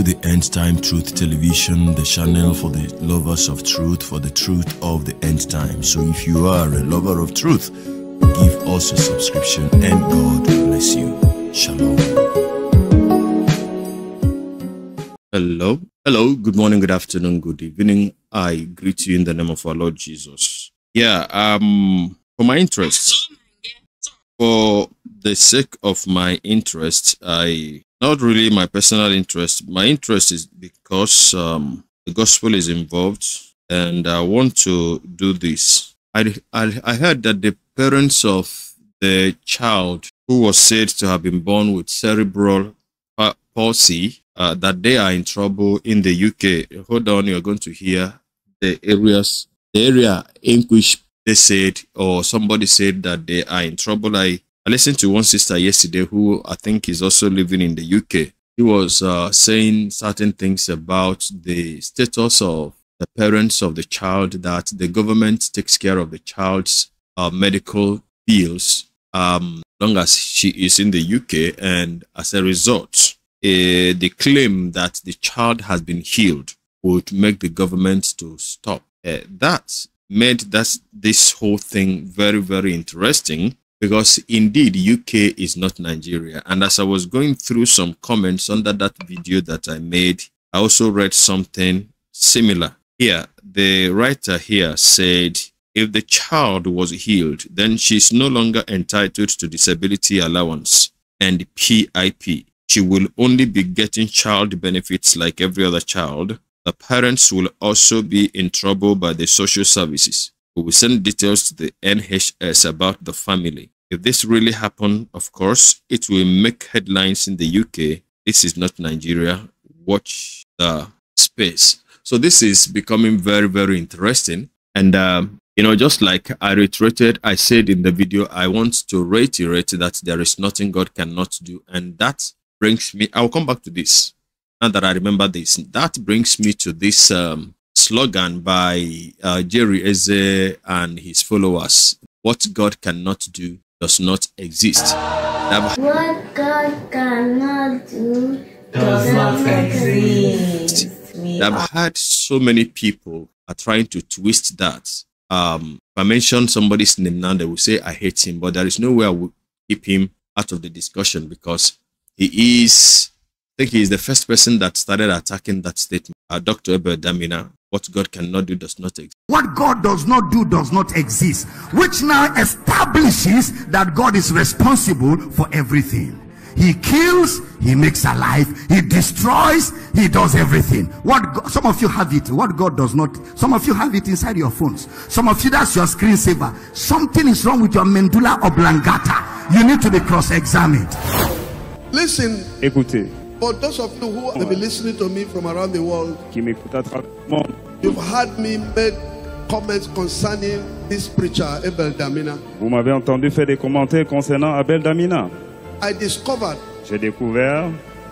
to the End Time Truth Television, the channel for the lovers of truth, for the truth of the end time. So if you are a lover of truth, give us a subscription and God bless you. Shalom. Hello. Hello. Good morning, good afternoon, good evening. I greet you in the name of our Lord Jesus. Yeah, um, for my interest, for the sake of my interest, I not really my personal interest. My interest is because um, the gospel is involved, and I want to do this. I, I I heard that the parents of the child who was said to have been born with cerebral palsy uh, that they are in trouble in the UK. Hold on, you're going to hear the areas, the area in which they said or somebody said that they are in trouble. I, I listened to one sister yesterday who I think is also living in the UK. He was uh, saying certain things about the status of the parents of the child, that the government takes care of the child's uh, medical bills um, long as she is in the UK, and as a result, uh, the claim that the child has been healed would make the government to stop. Uh, that made that this whole thing very very interesting because indeed UK is not Nigeria. And as I was going through some comments under that video that I made, I also read something similar. Here, the writer here said, if the child was healed, then she's no longer entitled to disability allowance and PIP she will only be getting child benefits like every other child. The parents will also be in trouble by the social services. We will send details to the NHS about the family. If this really happened, of course, it will make headlines in the UK. This is not Nigeria. Watch the space. So this is becoming very, very interesting. And, um, you know, just like I reiterated, I said in the video, I want to reiterate that there is nothing God cannot do. And that brings me, I'll come back to this now that I remember this. That brings me to this um, slogan by uh, Jerry Eze and his followers What God cannot do does not exist. what God cannot do does, not exist. I've had so many people are trying to twist that. Um, if I mention somebody's name now, they will say I hate him, but there is no way I will keep him out of the discussion because he is, I think he is the first person that started attacking that statement. Uh, Dr. Abel Damina, what God cannot do does not exist. What God does not do does not exist, which now establishes that God is responsible for everything. He kills, he makes alive, he destroys, he does everything. What God, some of you have it, what God does not. Some of you have it inside your phones. Some of you that's your screensaver. Something is wrong with your medulla oblongata. You need to be cross-examined. Listen. Écoutez. For those of you who have been listening to me from around the world, qui m'écoutent à travers le monde, you've heard me make comments concerning this preacher, Abel Damina. Vous m'avez entendu faire des commentaires concernant Abel Damina. I discovered J'ai découvert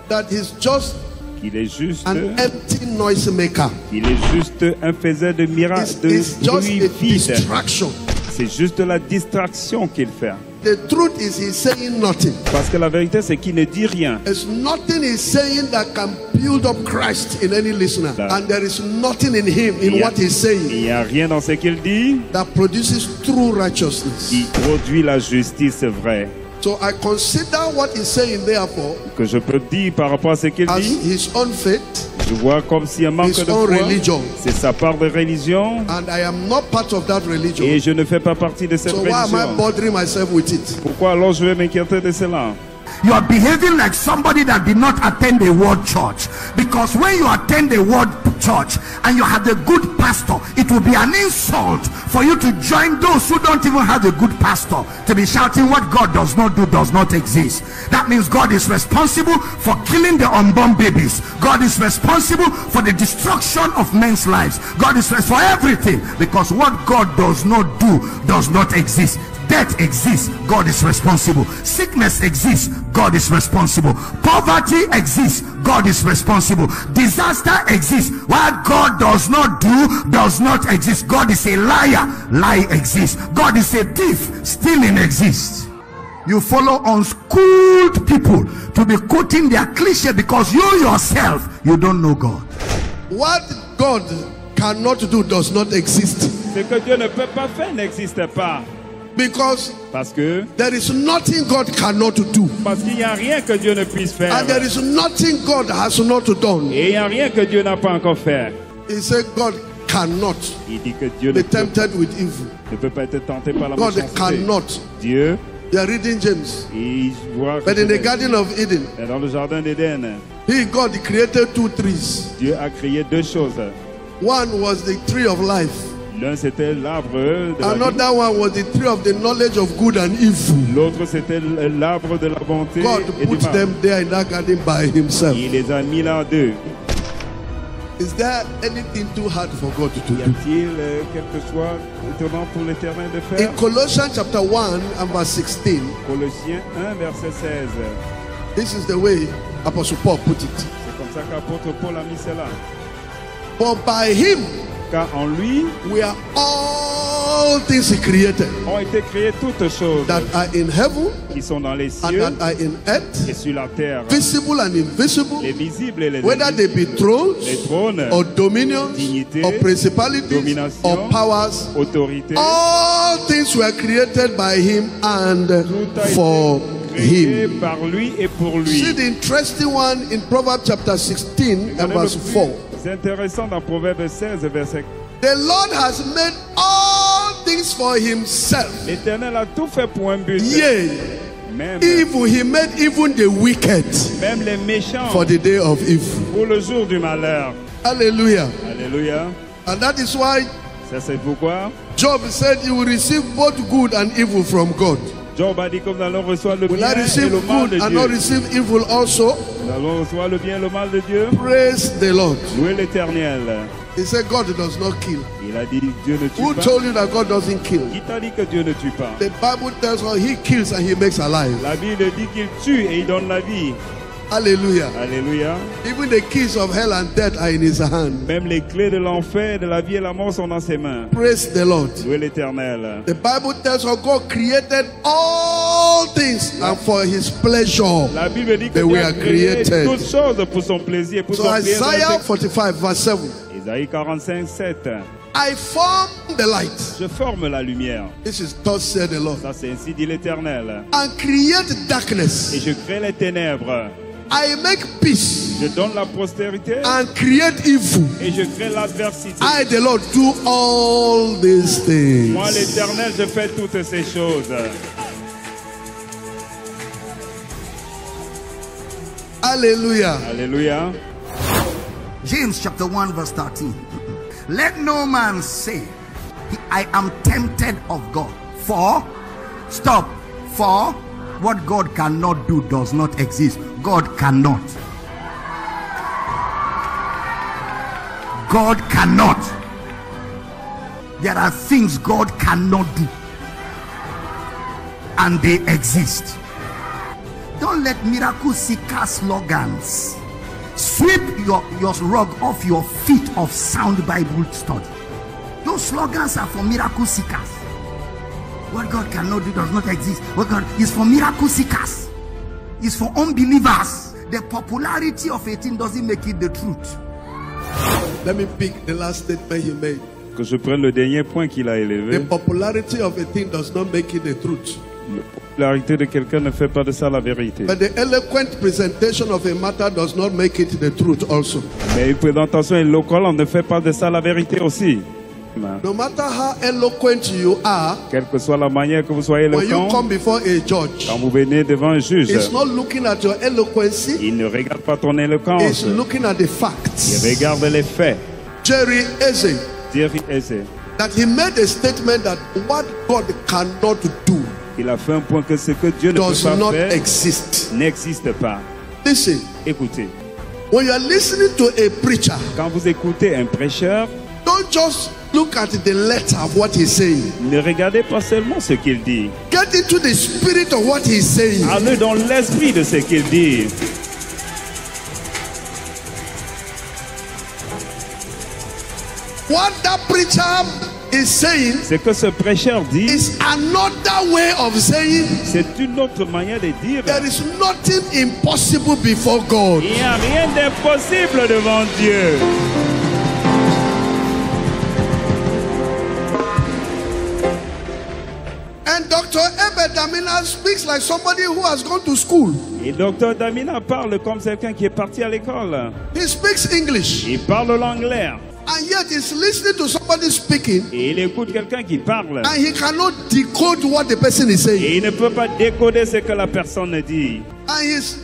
that he's just qu'il est juste an empty noise maker. Il est juste un faiseur de miracles, de it's just bruit a vide. distraction. C'est juste la distraction qu'il fait. The truth is he's saying nothing. Parce que la vérité, c'est qu'il ne dit rien. There's nothing he's saying that can build up Christ in any listener. And there is nothing in him, in a- what he's Il saying, n'y a rien dans ce qu'il dit that produces true righteousness. qui produit la justice vraie. So I consider what he's saying, therefore, Que je peux dire par rapport à ce qu'il dit, his own faith, je vois comme s'il y a un manque his de own foi. religion. C'est sa part de religion And I am not part of that religion. et je ne fais pas partie de cette So why am I religion. bothering myself with it? Pourquoi alors je vais m'inquiéter de cela? You are behaving like somebody that did not attend a word church. Because when you attend a word church and you have a good pastor, it will be an insult for you to join those who don't even have a good pastor to be shouting what God does not do does not exist. That means God is responsible for killing the unborn babies. God is responsible for the destruction of men's lives. God is responsible for everything because what God does not do does not exist. Death exists, God is responsible. Sickness exists, God is responsible. Poverty exists, God is responsible. Disaster exists. What God does not do does not exist. God is a liar, lie exists. God is a thief, stealing exists. You follow unschooled people to be quoting their cliche because you yourself, you don't know God. What God cannot do does not exist. Ce que Dieu ne peut pas faire n'existe pas. Because Parce que there is nothing God cannot do. parce qu'il n'y a rien que Dieu ne puisse faire. And there is nothing God has not done. Et il n'y a rien que Dieu n'a pas encore fait. He said God cannot Il dit que Dieu ne be peut, tempted with evil. ne peut pas être tenté par la God cannot. Dieu, You are reading James. But in the Garden of Eden, dans le jardin d'Éden, He, God, created two trees. Dieu a créé deux choses. One was the tree of life. L'un c'était l'arbre de la. Another one was the tree of the knowledge of good and evil. L'autre c'était l'arbre de la bonté God et du put mal. them there in that garden by Himself. Il les a mis là deux. Is there anything too hard for God to do? a-t-il euh, quelque chose étonnant pour l'éternel de faire In Colossians chapter 1 and verse 16, Colossiens 1, verset 16. this is the way Apostle Paul put it. C'est comme ça qu'apôtre Paul a mis cela. For by Him Car en lui we are all things created ont été créées toutes choses that are in heaven qui sont dans les and that are in earth, et sur la terre, visible and invisible, les visibles et les whether they be thrones les trônes, or dominions Dignité, or principalities or powers. autorités, All things were created by Him and for Him. par lui et pour lui. See the interesting one in Proverbs chapter 16 and verse plus- 4. C'est intéressant dans Proverbe 16, verset The Lord has made all things for himself. L'Éternel a tout fait pour un but. Yea, Même, evil, he made even the wicked même les méchants for the day of evil. pour le jour du malheur. Hallelujah. Alléluia. And that is why Ça c'est pourquoi Job said he will receive both good and evil from God. Job a dit comme nous allons recevoir le Will bien I et receive le mal good de and Dieu. not receive evil also? Nous allons recevoir le bien et le mal de Dieu. Praise the Lord. Louez l'éternel. He said God does not kill. Il a dit Dieu ne Who tue pas. told you that God doesn't kill? Qui t'a dit que Dieu ne tue pas The Bible tells us he kills and he makes alive. La Bible dit qu'il tue et il donne la vie. Hallelujah. Alléluia. Even the keys of hell and death are in his hand. Même les clés de l'enfer, de la vie et la mort sont dans ses mains. Praise the Lord. Louez l'éternel? The Bible tells us God created all things and for his pleasure. La Bible dit que Dieu a créé created. toutes choses pour son plaisir, pour So son plaisir. Isaiah 45 verse 7. Isaïe 45, 7. I form the light. Je forme la lumière. This is thus said the Lord. Ça, c'est ainsi dit l'Éternel. And create Et darkness. je crée les ténèbres. I make peace Je donne la postérité and create evil. et je crée l'adversité. I, the Lord, do all these things. Moi, l'Éternel, je fais toutes ces choses. Hallelujah. Alléluia. James chapter 1, verse 13. Let no man say, I am tempted of God. For, stop, for what God cannot do does not exist. God cannot. God cannot. There are things God cannot do, and they exist. Don't let miracle seeker slogans sweep your, your rug off your feet of sound Bible study. Those slogans are for miracle seekers. What God cannot do does not exist. What God is for miracle seekers. Is for unbelievers. The popularity of a thing doesn't make it the truth. Let me pick the last statement he made. Que je prenne le dernier point qu'il a The élevé. popularity of a thing does not make it the truth. La popularité de quelqu'un ne fait pas de ça la vérité. But the eloquent presentation of a matter does not make it the truth also. Mais une présentation éloquente ne fait pas de ça la vérité aussi. No matter how eloquent you are, Quelle que soit la manière que vous soyez when you éloquent, come before a judge, quand vous venez devant un juge, it's not looking at your eloquency, il ne regarde pas ton it's éloquence, looking at the il facts. regarde les faits. Jerry Eze, that he made a statement that what God cannot do il a fait un point que ce que Dieu ne does peut pas not faire exist. n'existe pas. Listen, Écoutez, when you are listening to a preacher, quand vous écoutez un prêcheur, don't just look at the letter of what he's saying. ne regardez pas seulement ce qu'il dit, Get into the spirit of what he's saying. allez dans l'esprit de ce qu'il dit. What that preacher is saying C'est que ce prêcheur dit, is another way of saying c'est une autre manière de dire, there is nothing impossible before God. il n'y a rien d'impossible devant Dieu. Damina speaks like somebody who has gone to school. Et docteur Damina parle comme quelqu'un qui est parti à l'école. He speaks English. Il parle l'anglais. And yet he's listening to somebody speaking Et il écoute quelqu'un qui parle. and he cannot decode what the person is saying. Et il ne peut pas décoder ce que la personne dit. And he's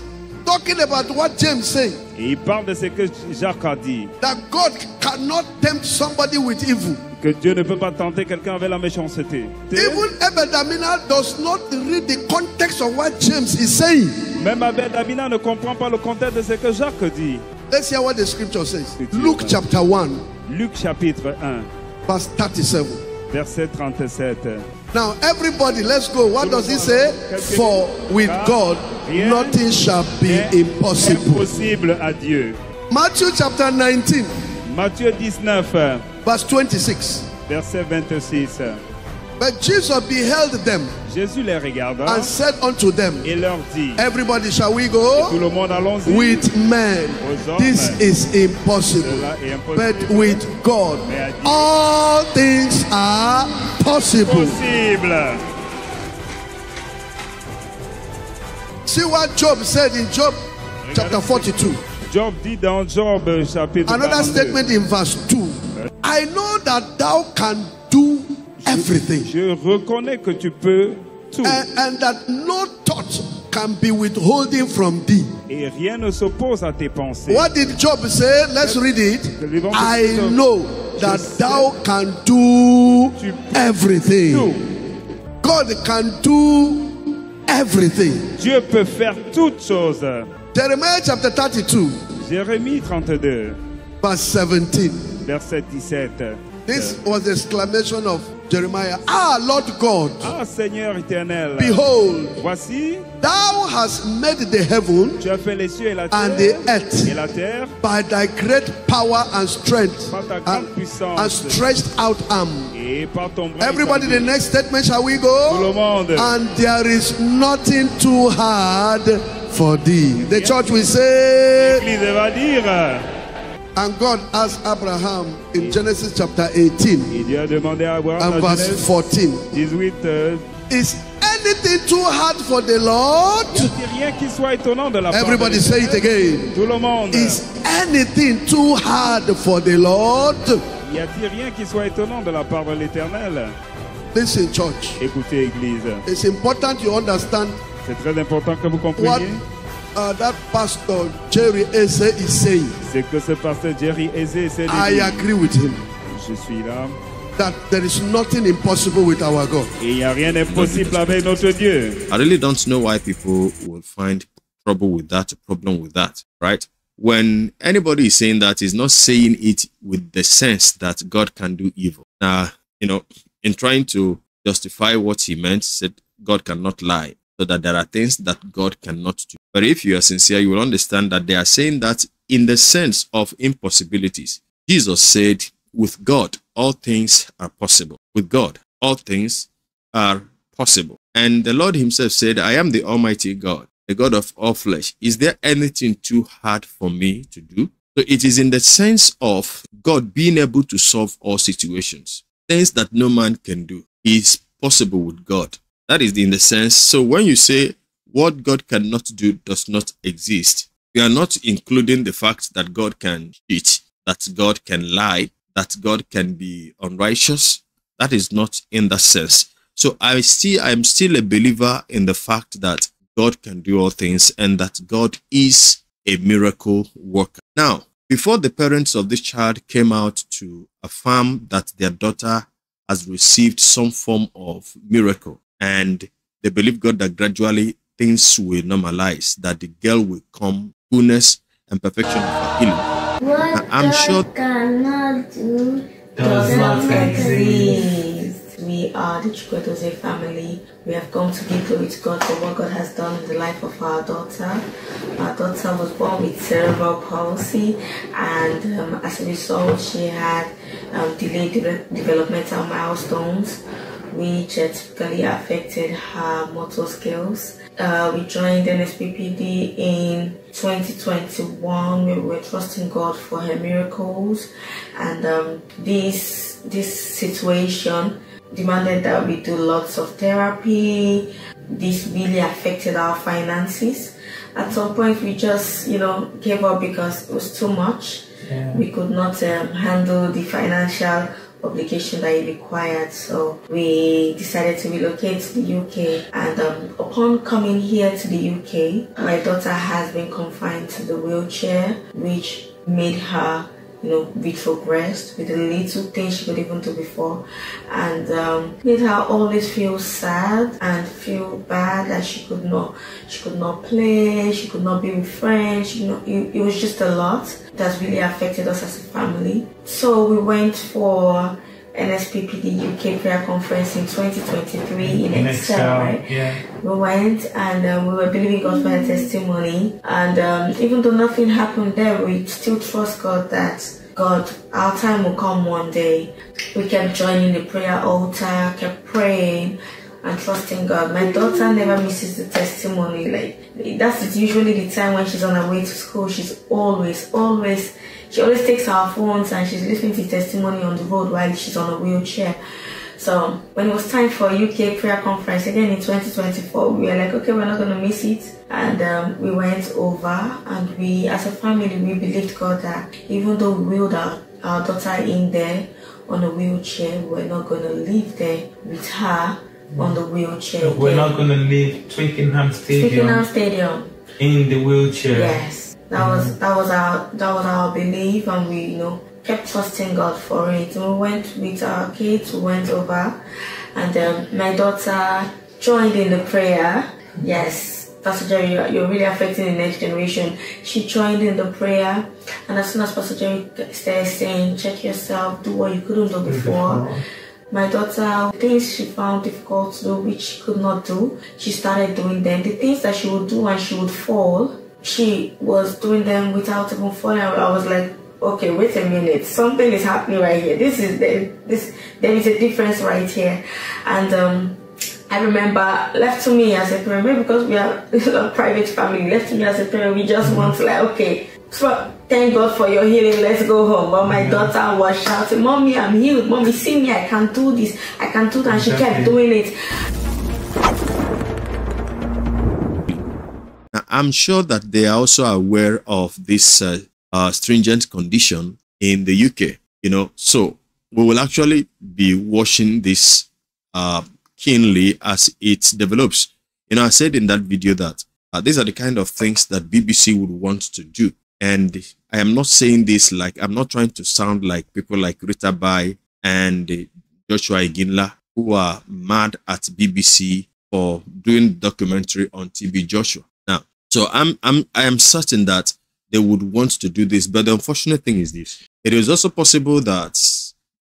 talking about what James said Et il parle de ce que Jacques a dit. that God cannot tempt somebody with evil. Que Dieu ne peut pas tenter quelqu'un avec la méchanceté. Even Ebedamina does not read the context of what James is saying. Même Abel Damina ne comprend pas le contexte de ce que Jacques dit. Let's hear what the scripture says. Luke chapter 1, Luc chapitre 1, verse 37. verset 37. Now, everybody, let's go. What does he say? For with God, nothing shall be impossible. Impossible à Dieu. Matthew chapter 19, Matthieu 19, verse 26. verset 26. But Jesus beheld them Jésus les regarda and said unto them, et leur dit, Everybody, shall we tout go? le monde allons-y. With men, this is impossible. But with God, Mais à Dieu, all things are possible. possible. See what Job said in Job chapter 42. Job dit dans Job euh, chapitre Another 42. statement in verse 2. I know that thou can do everything, Je reconnais que tu peux tout and, and that no thought can be withholding from thee. et rien ne s'oppose à tes pensées. What did Job say? Let's read it. I know that thou can do everything. God can do everything. Dieu peut faire toutes choses. Jeremiah chapter 32, Jérémie 32, verse 17. verset 17. This was the exclamation of Jeremiah. Ah, Lord God, Ah Seigneur éternel, behold, voici, thou hast made the heaven tu as fait les cieux et la and the earth et la terre by thy great power and strength par ta and, grande and puissance stretched out arm. et par ton bras Everybody, the next statement, shall we Tout le go? monde. And there is nothing too hard for thee. The church will say, L'Église va dire, and God asked Abraham in Genesis chapter 18 et Dieu a demandé à Abraham and verse 14, 18, euh, is anything too hard for the Lord? y a-t-il rien qui soit étonnant de la part de Everybody say it again. Tout le monde. Is anything too hard for the Lord? Y a-t-il rien qui soit étonnant de la part de l'Éternel Listen, church. Écoutez, Église, It's important you understand c'est très important que vous what compreniez uh, that pastor Jerry Eze is saying. c'est que ce pasteur Jerry Eze essaie de I dire, agree with him je suis là, that there is nothing impossible with our God. et il n'y a rien d'impossible avec notre Dieu. I really don't know why people will find trouble with that, a problem with that, right? When anybody is saying that, is not saying it with the sense that God can do evil. Now, you know, in trying to justify what he meant, said God cannot lie, so that there are things that God cannot do. But if you are sincere, you will understand that they are saying that in the sense of impossibilities. Jesus said, with God, all things are possible. With God, all things are possible. And the Lord Himself said, I am the Almighty God, the God of all flesh. Is there anything too hard for me to do? So it is in the sense of God being able to solve all situations, things that no man can do is possible with God. That is in the sense. So when you say what God cannot do does not exist, you are not including the fact that God can cheat, that God can lie, that God can be unrighteous. That is not in that sense. So I still I am still a believer in the fact that God can do all things and that God is a miracle worker. Now, before the parents of this child came out to affirm that their daughter has received some form of miracle and they believe God that gradually things will normalize, that the girl will come fullness and perfection of her healing. What I'm God sure- cannot do does not exist. We are the Chukwuedoze family. We have come to give glory to God for what God has done in the life of our daughter. Our daughter was born with cerebral palsy, and um, as a result, she had um, delayed de- developmental milestones, which typically affected her motor skills. Uh, we joined NSPPD in 2021. We were trusting God for her miracles, and um, this this situation demanded that we do lots of therapy. This really affected our finances. At some point, we just, you know, gave up because it was too much. We could not um, handle the financial obligation that it required. So we decided to relocate to the UK. And um, upon coming here to the UK, my daughter has been confined to the wheelchair, which made her you know, retrogressed with the little things she could even do before, and um, made her always feel sad and feel bad that she could not, she could not play, she could not be with friends. You know, it, it was just a lot that really affected us as a family. So we went for NSPPD UK prayer conference in 2023 in, In Excel, Excel, right? yeah. We went and um, we were believing God for a testimony. And um, even though nothing happened there, we still trust God that God, our time will come one day. We kept joining the prayer altar, kept praying and trusting God. My daughter never misses the testimony. Like that's usually the time when she's on her way to school. She's always, always, she always takes her phones and she's listening to testimony on the road while she's on a wheelchair. So when it was time for UK prayer conference again in 2024, we were like, okay, we're not gonna miss it, and um, we went over and we, as a family, we believed God that even though we wheeled our, our daughter in there on a wheelchair, we're not gonna leave there with her on the wheelchair. We're not going to leave Twickenham Stadium Twickenham Stadium. in the wheelchair. Yes, that was that was our that was our belief, and we you know kept trusting God for it. And we went with our kids, we went over, and um, my daughter joined in the prayer. Yes, Pastor Jerry, you're, you're really affecting the next generation. She joined in the prayer, and as soon as Pastor Jerry started saying, "Check yourself, do what you couldn't do before." My daughter, things she found difficult to do, which she could not do, she started doing them. The things that she would do and she would fall, she was doing them without even falling. I was like, okay, wait a minute, something is happening right here. This is the, this. There is a difference right here, and um, I remember left to me as a parent, maybe because we are a private family. Left to me as a parent, we just want to like, okay, so thank God for your healing. Let's go home. But my daughter was shouting, "Mommy, I'm healed. Mommy, see me. I can do this. I can do that." And she kept doing it. I'm sure that they are also aware of this uh, uh, stringent condition in the UK. You know, so we will actually be watching this uh, keenly as it develops. You know, I said in that video that uh, these are the kind of things that BBC would want to do, and I am not saying this like I'm not trying to sound like people like Rita Bai and Joshua Iginla who are mad at BBC for doing documentary on TB Joshua. So I'm I'm I am certain that they would want to do this, but the unfortunate thing is this: it is also possible that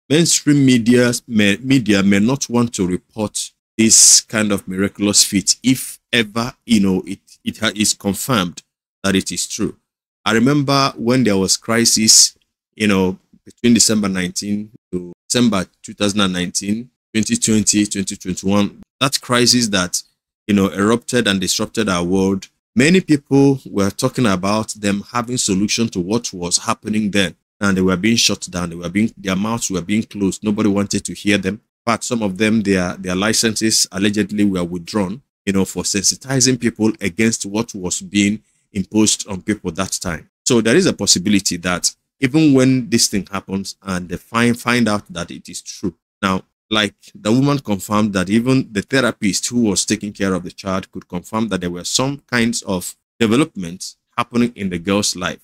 mainstream media may, media may not want to report this kind of miraculous feat if ever you know it it is confirmed that it is true. I remember when there was crisis, you know, between December 19 to December 2019, 2020, 2021, that crisis that, you know, erupted and disrupted our world. Many people were talking about them having solution to what was happening then. And they were being shut down. They were being, their mouths were being closed. Nobody wanted to hear them. But some of them, their, their licenses allegedly were withdrawn, you know, for sensitizing people against what was being imposed on people that time. So there is a possibility that even when this thing happens and they find find out that it is true. Now, like the woman confirmed that even the therapist who was taking care of the child could confirm that there were some kinds of developments happening in the girl's life.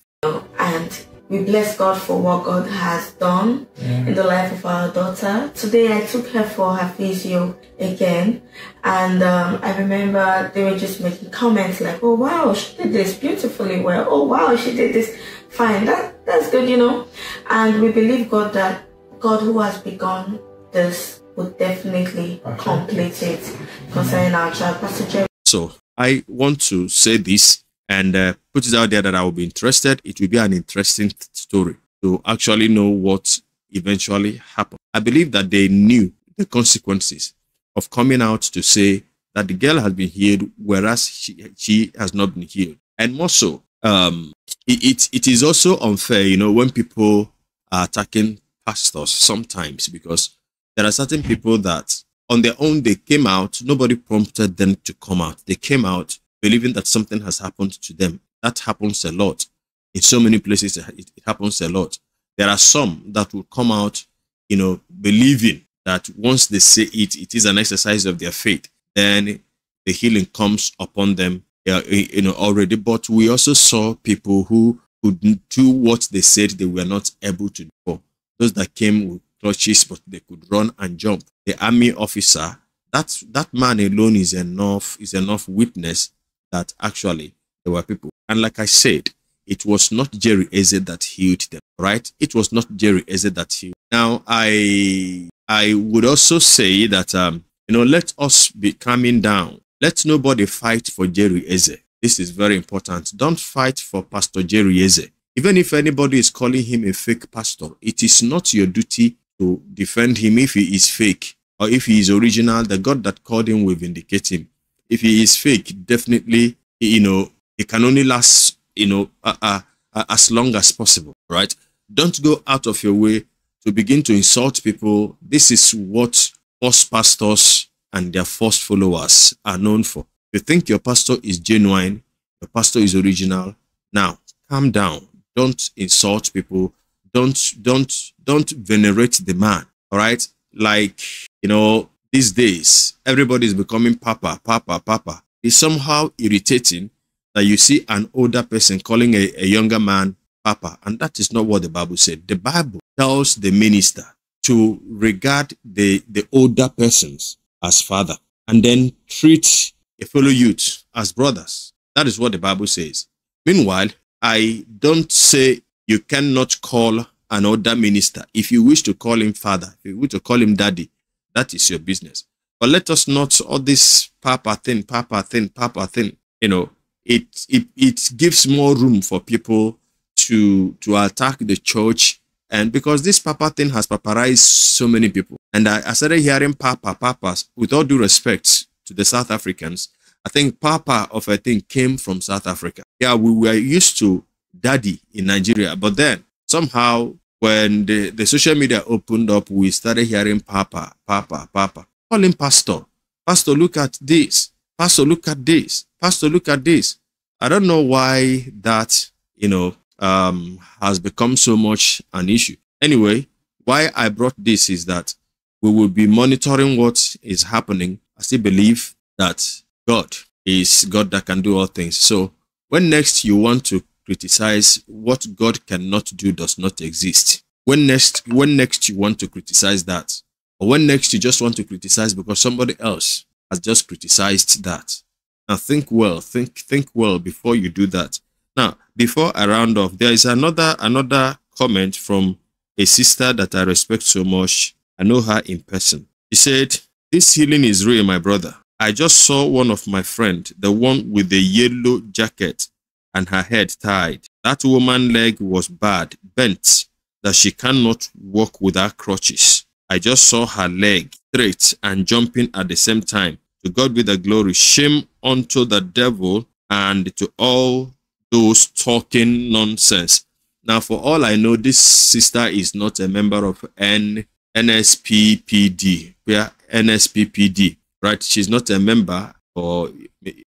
and we bless God for what God has done in the life of our daughter. Today I took her for her physio again, and um, I remember they were just making comments like, "Oh wow, she did this beautifully well. Oh wow, she did this fine. That that's good, you know." And we believe God that God who has begun this would definitely complete it concerning our child. Pastor Jerry. So I want to say this and uh, put it out there that I will be interested. It will be an interesting story to actually know what eventually happened. I believe that they knew the consequences of coming out to say that the girl has been healed, whereas she, she has not been healed. And more so, um, it, it, it is also unfair, you know, when people are attacking pastors sometimes because there are certain people that on their own they came out, nobody prompted them to come out. They came out believing that something has happened to them. That happens a lot. In so many places, it, it happens a lot. There are some that will come out, you know, believing that once they say it, it is an exercise of their faith. Then the healing comes upon them, uh, you know, already. But we also saw people who could do what they said they were not able to do. Those that came but they could run and jump. The army officer, that that man alone is enough is enough witness that actually there were people. And like I said, it was not Jerry Eze that healed them, right? It was not Jerry Eze that healed. Now, I I would also say that um, you know, let us be calming down. Let nobody fight for Jerry Eze. This is very important. Don't fight for Pastor Jerry Eze. Even if anybody is calling him a fake pastor, it is not your duty to defend him if he is fake or if he is original. The God that called him will vindicate him. If he is fake, definitely, you know, it can only last, you know, uh, uh, uh, as long as possible, right? Don't go out of your way to begin to insult people. This is what false pastors and their false followers are known for. You think your pastor is genuine, your pastor is original, now calm down. Don't insult people. Don't don't don't venerate the man. All right. Like, you know, these days, everybody is becoming papa, papa, papa. It's somehow irritating that you see an older person calling a, a younger man papa. And that is not what the Bible said. The Bible tells the minister to regard the, the older persons as father and then treat a fellow youth as brothers. That is what the Bible says. Meanwhile, I don't say you cannot call an older minister. If you wish to call him father, if you wish to call him daddy, that is your business. But let us not all this papa thing, papa thing, papa thing. You know, it it it gives more room for people to to attack the church and because this papa thing has paparized so many people and I, I started hearing papa papas with all due respect to the south africans i think papa of a thing came from south africa yeah we were used to daddy in nigeria but then somehow when the, the social media opened up we started hearing papa papa papa call him pastor pastor look at this pastor look at this pastor look at this i don't know why that you know um, has become so much an issue. Anyway, why I brought this is that we will be monitoring what is happening. I still believe that God is God that can do all things. So when next you want to criticize what God cannot do does not exist. When next when next you want to criticize that, or when next you just want to criticize because somebody else has just criticized that. Now think well, think think well before you do that. Now, before I round off, there is another another comment from a sister that I respect so much. I know her in person. She said, This healing is real, my brother. I just saw one of my friend, the one with the yellow jacket and her head tied. That woman leg was bad, bent, that she cannot walk without crutches. I just saw her leg straight and jumping at the same time. To God be the glory. Shame unto the devil and to all those talking nonsense. Now, for all I know, this sister is not a member of N NSPPD. Yeah, NSPPD, right? She's not a member, or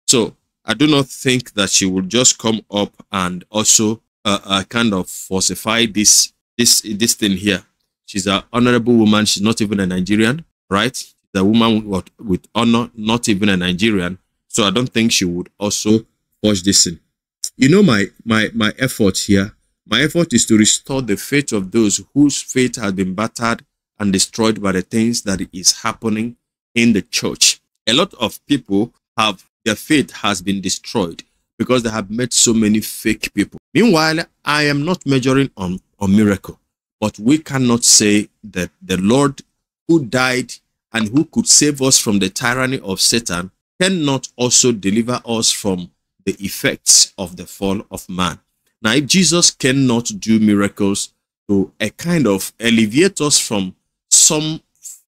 so I do not think that she would just come up and also uh, uh, kind of falsify this this this thing here. She's an honorable woman. She's not even a Nigerian, right? The woman with, with honor, not even a Nigerian. So I don't think she would also watch this thing you know my my my effort here my effort is to restore the faith of those whose faith has been battered and destroyed by the things that is happening in the church a lot of people have their faith has been destroyed because they have met so many fake people meanwhile i am not measuring on a miracle but we cannot say that the lord who died and who could save us from the tyranny of satan cannot also deliver us from the effects of the fall of man. Now, if Jesus cannot do miracles to a kind of alleviate us from some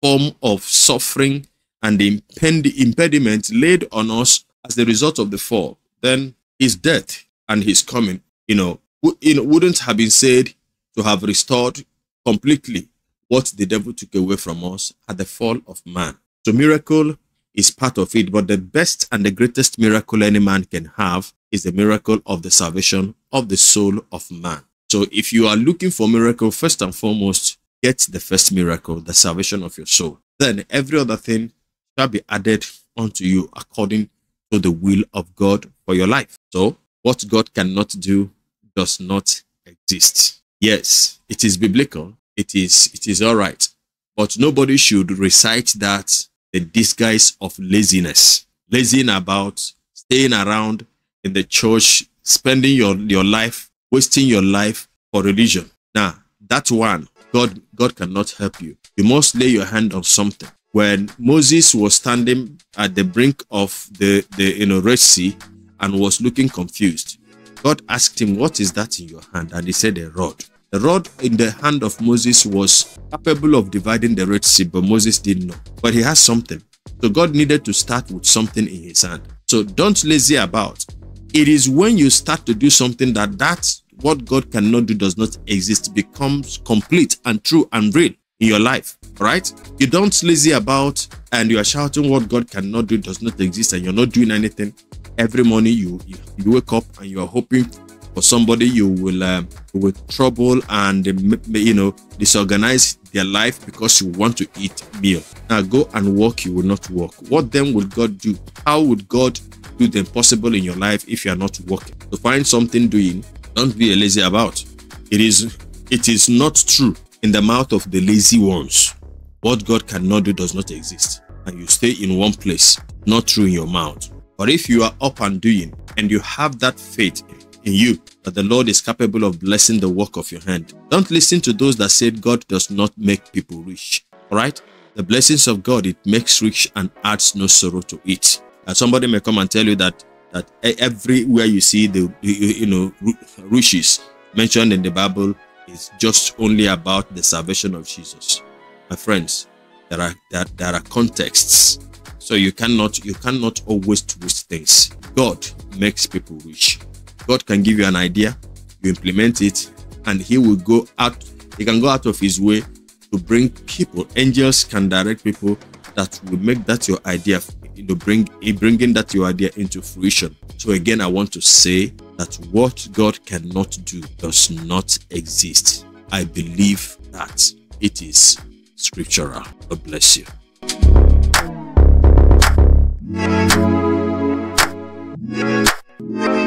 form of suffering and the impediment laid on us as the result of the fall, then his death and his coming, you know, you know, wouldn't have been said to have restored completely what the devil took away from us at the fall of man. So miracle is part of it, but the best and the greatest miracle any man can have is the miracle of the salvation of the soul of man. So if you are looking for miracle, first and foremost, get the first miracle, the salvation of your soul. Then every other thing shall be added unto you according to the will of God for your life. So what God cannot do does not exist. Yes, it is biblical. It is it is all right. But nobody should recite that the disguise of laziness. Lazing about, staying around in the church, spending your, your life, wasting your life for religion. Now, that one, God, God cannot help you. You must lay your hand on something. When Moses was standing at the brink of the, the you know, Red Sea and was looking confused, God asked him, What is that in your hand? And he said, A rod. The rod in the hand of Moses was capable of dividing the Red Sea, but Moses didn't know. But he has something. So God needed to start with something in his hand. So don't lazy about. It is when you start to do something that that what God cannot do does not exist becomes complete and true and real in your life. Right? You don't lazy about and you are shouting what God cannot do does not exist and you're not doing anything. Every morning you you, wake up and you are hoping for somebody you will um, will trouble and um, you know disorganize their life because you want to eat meal. Now go and walk, you will not walk. What then will God do? How would God do the impossible in your life if you are not working? To find something doing, don't be lazy about. It is it is not true in the mouth of the lazy ones. What God cannot do does not exist. And you stay in one place, not through your mouth. But if you are up and doing and you have that faith in you that the Lord is capable of blessing the work of your hand, don't listen to those that said God does not make people rich. All right? The blessings of God, it makes rich and adds no sorrow to it. And somebody may come and tell you that that everywhere you see the you know riches mentioned in the Bible is just only about the salvation of Jesus. My friends, there are there, there are contexts. So you cannot you cannot always twist things. God makes people rich. God can give you an idea, you implement it, and He will go out. He can go out of His way to bring people. Angels can direct people that will make that your idea, you know, bring bringing that your idea into fruition. So again, I want to say that what God cannot do does not exist. I believe that it is scriptural. God bless you. Yeah.